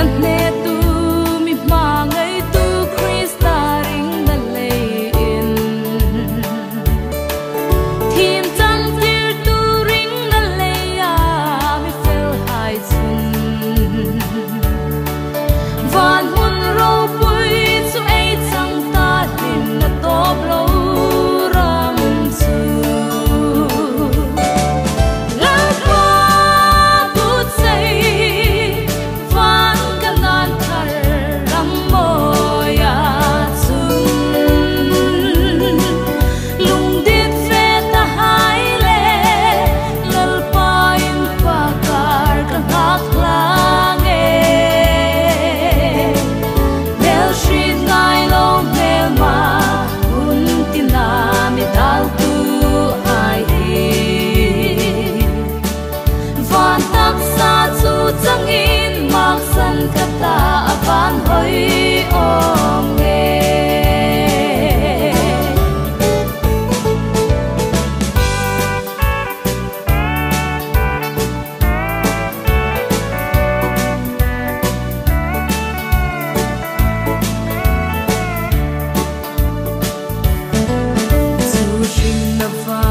and van